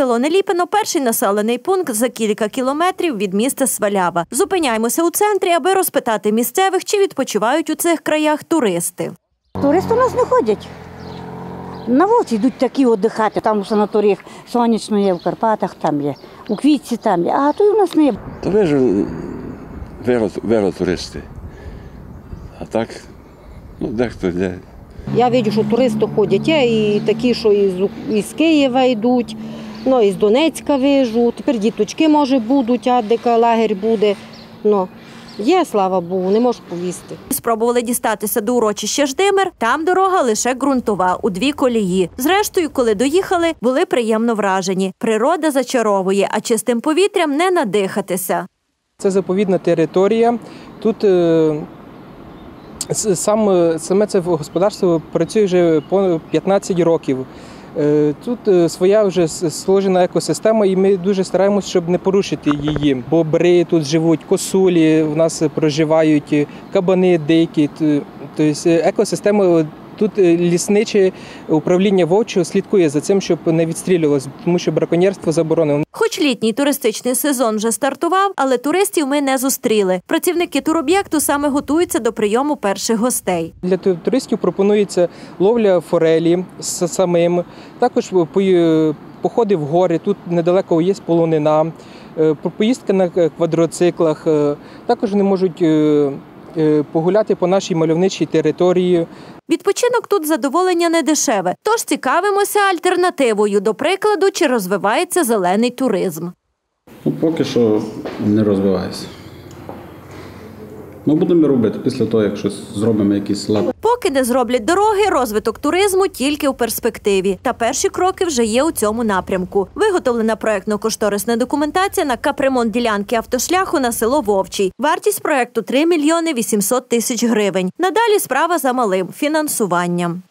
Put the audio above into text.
Село Неліпино перший населений пункт за кілька кілометрів від міста Свалява. Зупиняємося у центрі, аби розпитати місцевих, чи відпочивають у цих краях туристи. Туристи у нас не ходять. На вулиці йдуть такі віддихати, там у санаторіях сонячно є, в Карпатах там є, у Квітці там є, а тут у нас не є. То ви ж вело, велотуристи. А так, ну дехто йде. Я бачу, що туристи ходять. Є і такі, що із, із Києва йдуть, ну, із Донецька вижу. Тепер діточки, може, будуть, а дека лагерь буде. Ну, є, слава Богу, не можу повісти. Спробували дістатися до урочища Ждимир. Там дорога лише ґрунтова у дві колії. Зрештою, коли доїхали, були приємно вражені. Природа зачаровує, а чистим повітрям не надихатися. Це заповідна територія. Тут е, сам, саме це господарство працює вже понад 15 років. Е, Тут е, своя вже сложена екосистема, і ми дуже стараємося, щоб не порушити її. Бобри тут живуть, косулі в нас проживають, е, кабани дикі. Тобто екосистема тут е, лісниче управління вовчого слідкує за цим, щоб не відстрілювалося, тому що браконьєрство заборонено. Хоч літній туристичний сезон вже стартував, але туристів ми не зустріли. Працівники туроб'єкту саме готуються до прийому перших гостей. Для туристів пропонується ловля форелі з самим, також походи в гори. Тут недалеко є полонина, е, поїздка на квадроциклах. е, Також вони можуть е, е, погуляти по нашій мальовничій території. Відпочинок тут задоволення не дешеве, тож цікавимося альтернативою. До прикладу, чи розвивається зелений туризм. Ну, поки що не розвиваюся. Ну, будемо робити після того, як щось зробимо якийсь лад. Поки не зроблять дороги, розвиток туризму тільки в перспективі. Та перші кроки вже є у цьому напрямку. Виготовлена проектно-кошторисна документація на капремонт ділянки автошляху на село Вовчий. Вартість проекту 3 мільйони 800 тисяч гривень. Надалі справа за малим фінансуванням.